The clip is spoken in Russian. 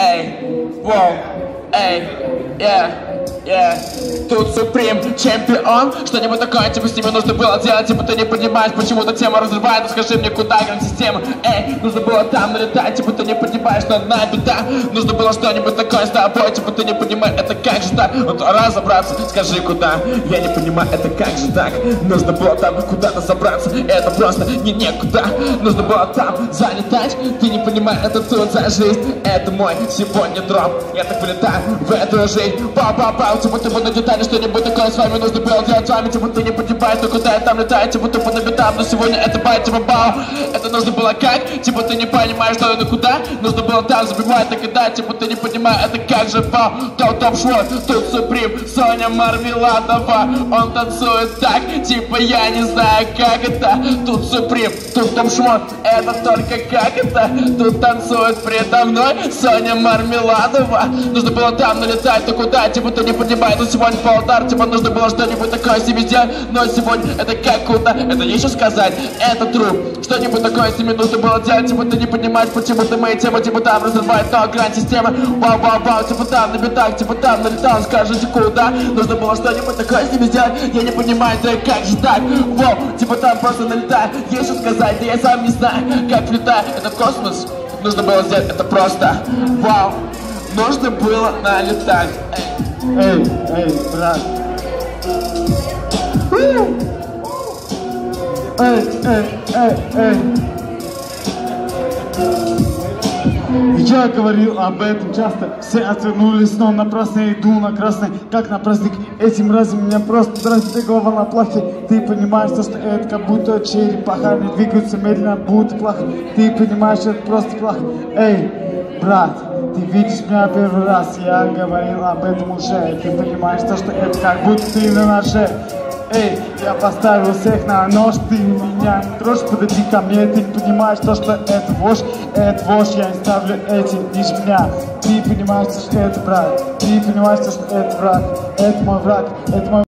эй, воу, эй, yeah, yeah. Тут Суприм, чемпион. Что-нибудь такое, типа с ними нужно было делать Типа ты не понимаешь, почему эта тема разрывает. Ну скажи мне, куда грань системы Эй, нужно было там налетать Типа ты не понимаешь, что одна беда. Нужно было что-нибудь такое с тобой Типа ты не понимаешь, это как же так? Вот разобраться, скажи куда? Я не понимаю, это как же так? Нужно было там куда-то собраться. Это просто не некуда. Нужно было там залетать. Ты не понимаешь, это тут за жизнь. Это мой сегодня дроп Я так вылетаю в эту жизнь Пау-пау-пау, типа ты буду детали Что-нибудь такое с вами нужно было делать вами Типа ты не понимаешь, но куда я там летаю Типа тупо на битам, но сегодня это бай, типа бау Это нужно было как? Типа ты не понимаешь, что это куда? Нужно было там забивать, так и да Типа ты не понимаешь, это как же бау Топ топ швот, тут Суприм Соня Мармеладова. Он танцует так, типа я не знаю как это. Тут Суприм, тут топ швот Это только как это? Тут танцует предо мной Соня Мармеладова. Нужно было там налетать, но куда? Типа ты не понимаешь, но сегодня по удар Типа нужно было что-нибудь такое себе сделать Но сегодня это как куда? Это еще сказать, это труп Что-нибудь такое с ними нужно было делать Типа ты не понимаешь, почему ты мои темы Типа там разрывает но грань системы Вау, вау, вау, типа там на битах Типа там налетал, скажите куда? Нужно было что-нибудь такое с ними сделать Я не понимаю, да как же так? Воу, типа там просто налетает Есть сказать, да я сам не знаю Как летать, это космос Нужно было сделать это просто Вау, нужно было налетать. Эй, эй, брат. Эй, эй, эй, эй. Я говорил об этом часто, все отвернулись, но напрасно я иду на красный, как на праздник. Этим разом меня просто дразнит голова на плахе. Ты понимаешь, то, что это как будто черепаха, они двигаются медленно, будто плохо. Ты понимаешь, это просто плохо. Эй, брат, ты видишь меня первый раз, я говорил об этом уже. Ты понимаешь, то, что это как будто ты на ноже. Эй, я поставил всех на нож, ты меня не трожь, подойди ко мне, ты понимаешь то, что это вошь, это вошь, я не ставлю эти ниже меня. Ты понимаешь, что это брат, ты понимаешь, что это враг, это мой враг, это мой